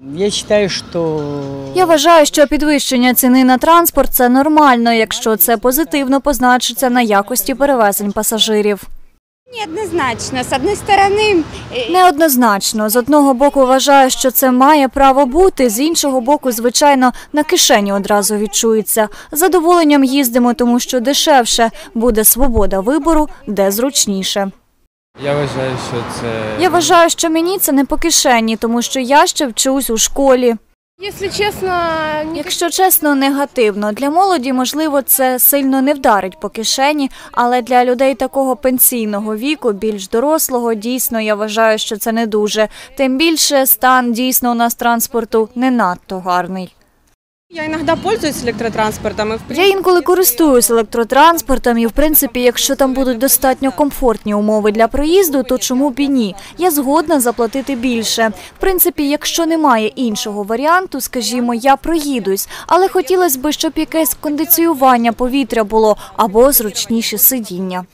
Я считаю, что... Я вважаю, що підвищення ціни на транспорт це нормально, якщо це позитивно позначиться на якості перевезень пасажирів. Неоднозначно. С одной стороны, э, Неоднозначно. З одного боку вважаю, що це має право бути, з іншого боку, звичайно, на кишені одразу відчується. З Задоволенням їздимо, тому що дешевше буде свобода вибору, де зручніше. Я вважаю, що це Я вважаю, що мені це не по кишені, тому що я ще вчусь у школі. Если честно, никак- Якщо чесно, негативно для молоді, можливо, це сильно не вдарить по кишені, але для людей такого пенсійного віку, більш дорослого, дійсно я вважаю, що це не дуже. Тим більше стан дійсно у нас транспорту не надто гарний. Я иногда пользуюсь электротранспортом, и Я інколи користуюсь електротранспортом, і в принципі, якщо там будуть достатньо комфортні умови для проїзду, то чому б і ні? Я згодна заплатити більше. В принципі, якщо немає іншого варіанту, скажімо, я проїдусь, але хотілося б, щоб якесь кондиціювання повітря було або зручніше сидіння.